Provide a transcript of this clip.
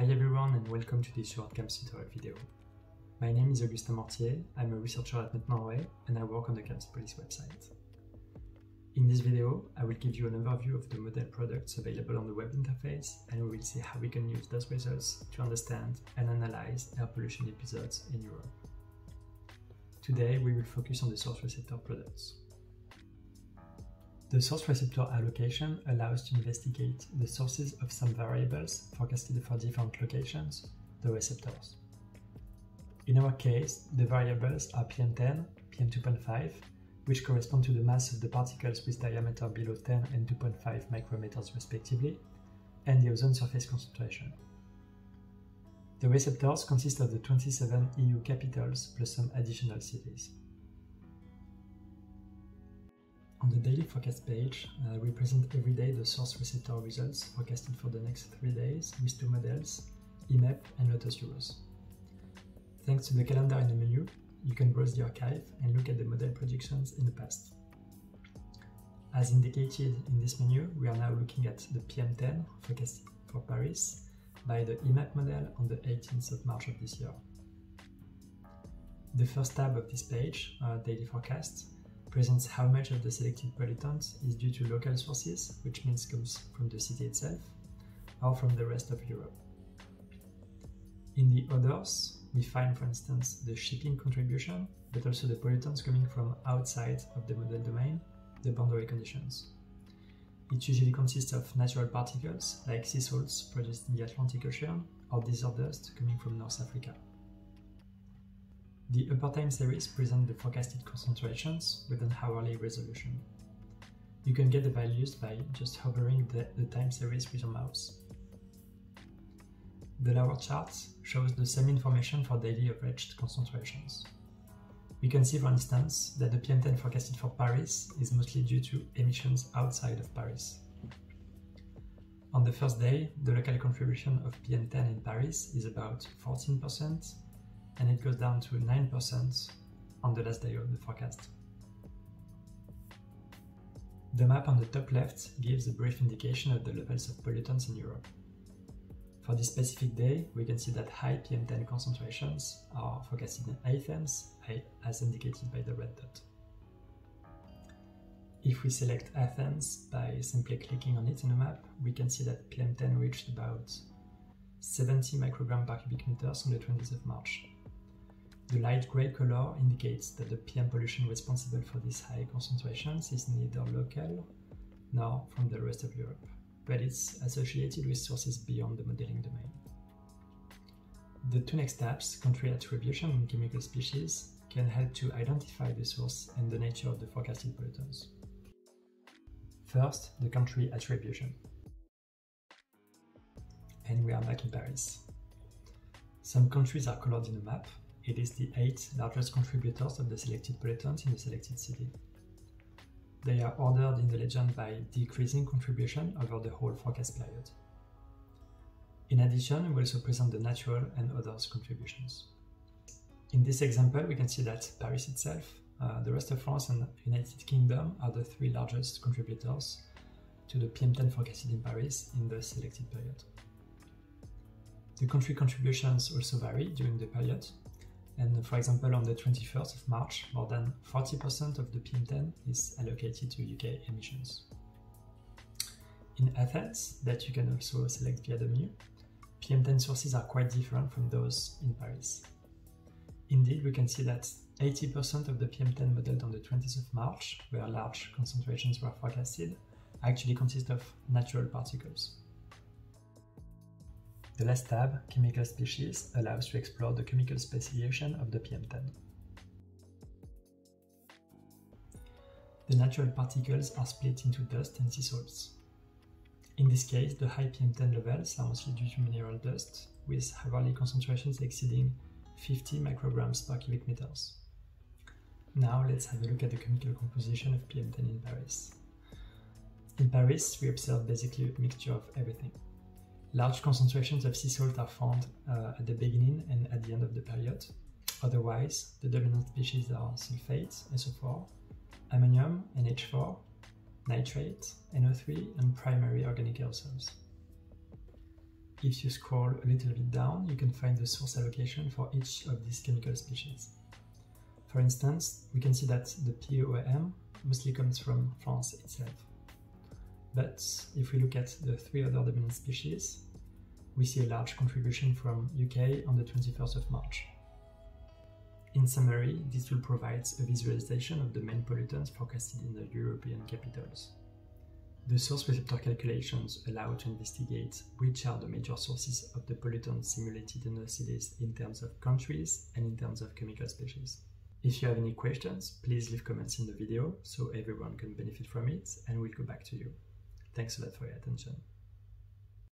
Hi everyone and welcome to this short CAMS tutorial video. My name is Augustin Mortier, I'm a researcher at Met Norway and I work on the CAMS Policy website. In this video, I will give you an overview of the model products available on the web interface and we will see how we can use those results to understand and analyze air pollution episodes in Europe. Today we will focus on the source receptor products. The source receptor allocation allows to investigate the sources of some variables forecasted for different locations, the receptors. In our case, the variables are PM10, PM2.5, which correspond to the mass of the particles with diameter below 10 and 2.5 micrometers respectively, and the ozone surface concentration. The receptors consist of the 27 EU capitals plus some additional cities. On the daily forecast page, uh, we present every day the source receptor results forecasted for the next three days with two models, EMEP and LOTOS-EUROS. Thanks to the calendar in the menu, you can browse the archive and look at the model predictions in the past. As indicated in this menu, we are now looking at the PM10 forecasted for Paris by the EMEP model on the 18th of March of this year. The first tab of this page, uh, Daily Forecast, presents how much of the selected pollutant is due to local sources, which means comes from the city itself, or from the rest of Europe. In the others, we find, for instance, the shipping contribution, but also the pollutants coming from outside of the model domain, the boundary conditions. It usually consists of natural particles, like sea salts produced in the Atlantic Ocean, or desert dust coming from North Africa. The upper time series present the forecasted concentrations with an hourly resolution. You can get the values by just hovering the, the time series with your mouse. The lower chart shows the same information for daily averaged concentrations. We can see, for instance, that the PM10 forecasted for Paris is mostly due to emissions outside of Paris. On the first day, the local contribution of PM10 in Paris is about 14%, and it goes down to 9% on the last day of the forecast. The map on the top left gives a brief indication of the levels of pollutants in Europe. For this specific day, we can see that high PM10 concentrations are forecasted in Athens, as indicated by the red dot. If we select Athens by simply clicking on it in the map, we can see that PM10 reached about 70 microgram per cubic meters on the 20th of March, the light gray color indicates that the PM pollution responsible for these high concentrations is neither local nor from the rest of Europe, but it's associated with sources beyond the modeling domain. The two next steps, country attribution and chemical species, can help to identify the source and the nature of the forecasted pollutants. First, the country attribution. And we are back in Paris. Some countries are colored in the map, it is the eight largest contributors of the selected pollutant in the selected city. They are ordered in the legend by decreasing contribution over the whole forecast period. In addition, we also present the natural and others contributions. In this example, we can see that Paris itself, uh, the rest of France and United Kingdom are the three largest contributors to the PM10 forecasted in Paris in the selected period. The country contributions also vary during the period, and for example, on the 21st of March, more than 40% of the PM10 is allocated to UK emissions. In Athens, that you can also select via the menu, PM10 sources are quite different from those in Paris. Indeed, we can see that 80% of the PM10 modeled on the 20th of March, where large concentrations were forecasted, actually consist of natural particles. The last tab, Chemical Species, allows to explore the chemical speciation of the PM10. The natural particles are split into dust and sea salts. In this case, the high PM10 levels are mostly due to mineral dust, with hourly concentrations exceeding 50 micrograms per cubic meters. Now let's have a look at the chemical composition of PM10 in Paris. In Paris, we observe basically a mixture of everything. Large concentrations of sea salt are found uh, at the beginning and at the end of the period. Otherwise, the dominant species are sulfates, SO4, ammonium, NH4, nitrate, NO3, and primary organic aerosols. if you scroll a little bit down, you can find the source allocation for each of these chemical species. For instance, we can see that the POM mostly comes from France itself. But if we look at the three other dominant species, we see a large contribution from UK on the 21st of March. In summary, this tool provides a visualization of the main pollutants forecasted in the European capitals. The source receptor calculations allow to investigate which are the major sources of the pollutants simulated in the cities in terms of countries and in terms of chemical species. If you have any questions, please leave comments in the video so everyone can benefit from it and we'll go back to you. Thanks a lot for your attention.